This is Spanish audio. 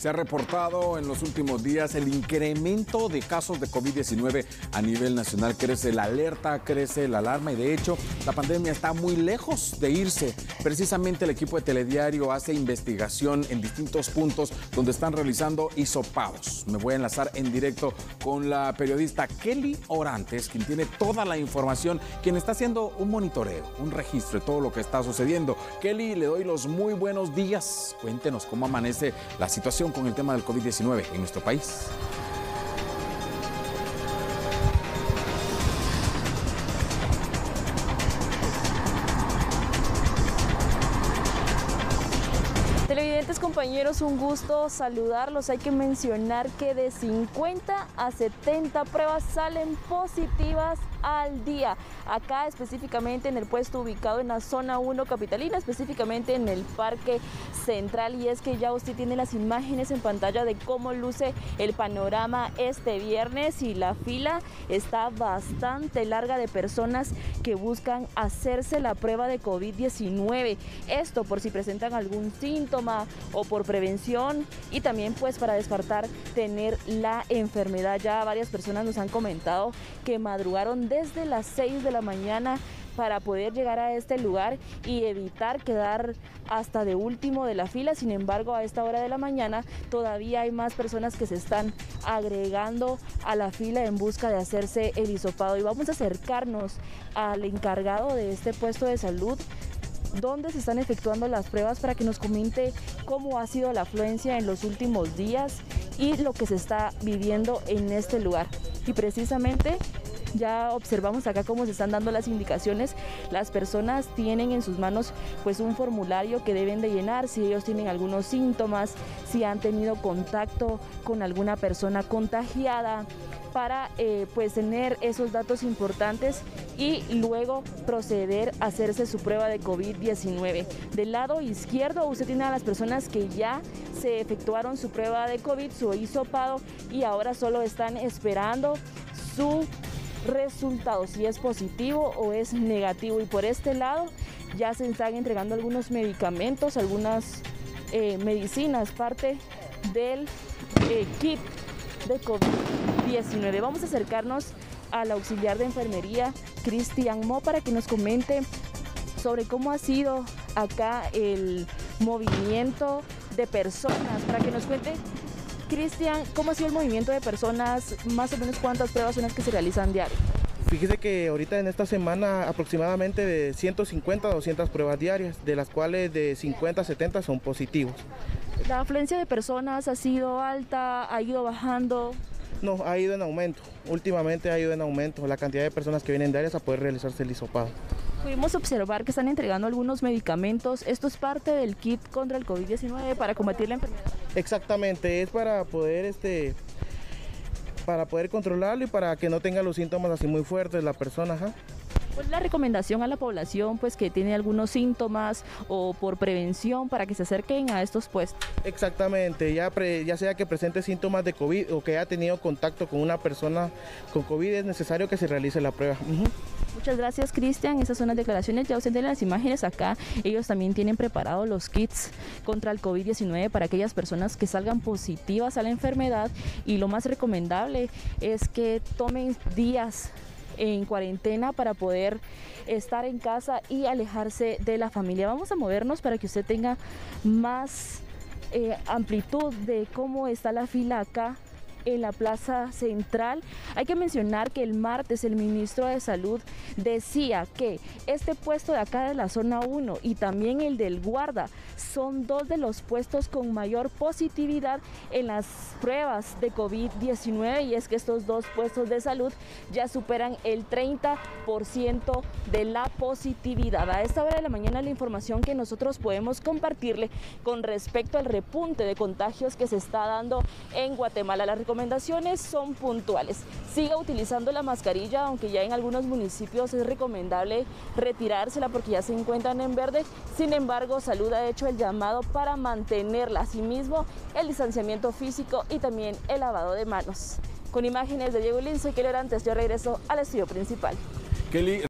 Se ha reportado en los últimos días el incremento de casos de COVID-19 a nivel nacional. Crece la alerta, crece la alarma y de hecho la pandemia está muy lejos de irse. Precisamente el equipo de Telediario hace investigación en distintos puntos donde están realizando hisopados. Me voy a enlazar en directo con la periodista Kelly Orantes, quien tiene toda la información, quien está haciendo un monitoreo, un registro de todo lo que está sucediendo. Kelly, le doy los muy buenos días. Cuéntenos cómo amanece la situación con el tema del COVID-19 en nuestro país. Televidentes compañeros, un gusto saludarlos. Hay que mencionar que de 50 a 70 pruebas salen positivas al día. Acá específicamente en el puesto ubicado en la zona 1 capitalina, específicamente en el Parque Central. Y es que ya usted tiene las imágenes en pantalla de cómo luce el panorama este viernes y la fila está bastante larga de personas que buscan hacerse la prueba de COVID-19. Esto por si presentan algún síntoma o por prevención y también pues para descartar tener la enfermedad. Ya varias personas nos han comentado que madrugaron desde las 6 de la mañana para poder llegar a este lugar y evitar quedar hasta de último de la fila. Sin embargo, a esta hora de la mañana todavía hay más personas que se están agregando a la fila en busca de hacerse el hisopado. Y vamos a acercarnos al encargado de este puesto de salud dónde se están efectuando las pruebas para que nos comente cómo ha sido la afluencia en los últimos días y lo que se está viviendo en este lugar. Y precisamente ya observamos acá cómo se están dando las indicaciones. Las personas tienen en sus manos pues un formulario que deben de llenar si ellos tienen algunos síntomas, si han tenido contacto con alguna persona contagiada para eh, pues tener esos datos importantes y luego proceder a hacerse su prueba de COVID-19. Del lado izquierdo usted tiene a las personas que ya se efectuaron su prueba de COVID, su hisopado y ahora solo están esperando su resultado, si es positivo o es negativo. Y por este lado ya se están entregando algunos medicamentos, algunas eh, medicinas, parte del eh, kit de COVID-19. Vamos a acercarnos al auxiliar de enfermería, Cristian Mo, para que nos comente sobre cómo ha sido acá el movimiento de personas, para que nos cuente Cristian, ¿cómo ha sido el movimiento de personas? Más o menos cuántas pruebas son las que se realizan diario. Fíjese que ahorita en esta semana aproximadamente de 150 a 200 pruebas diarias, de las cuales de 50 a 70 son positivos. ¿La afluencia de personas ha sido alta, ha ido bajando? No, ha ido en aumento. Últimamente ha ido en aumento la cantidad de personas que vienen diarias a poder realizarse el hisopado. Pudimos observar que están entregando algunos medicamentos. ¿Esto es parte del kit contra el COVID-19 para combatir la enfermedad? Exactamente, es para poder este para poder controlarlo y para que no tenga los síntomas así muy fuertes la persona. ¿Cuál es la recomendación a la población pues que tiene algunos síntomas o por prevención para que se acerquen a estos puestos? Exactamente, ya, ya sea que presente síntomas de COVID o que haya tenido contacto con una persona con COVID es necesario que se realice la prueba. Muchas gracias Cristian, esas son las declaraciones, ya usted tiene las imágenes. Acá, ellos también tienen preparados los kits contra el COVID-19 para aquellas personas que salgan positivas a la enfermedad. Y lo más recomendable es que tomen días en cuarentena para poder estar en casa y alejarse de la familia. Vamos a movernos para que usted tenga más eh, amplitud de cómo está la fila acá en la plaza central. Hay que mencionar que el martes el ministro de Salud decía que este puesto de acá de la zona 1 y también el del guarda son dos de los puestos con mayor positividad en las pruebas de COVID-19 y es que estos dos puestos de salud ya superan el 30% de la positividad. A esta hora de la mañana la información que nosotros podemos compartirle con respecto al repunte de contagios que se está dando en Guatemala. La recomendaciones son puntuales. Siga utilizando la mascarilla, aunque ya en algunos municipios es recomendable retirársela porque ya se encuentran en verde. Sin embargo, Salud ha hecho el llamado para mantenerla. Asimismo, el distanciamiento físico y también el lavado de manos. Con imágenes de Diego Lin, soy Kelly Orantes. Yo regreso al estudio principal. Kelly,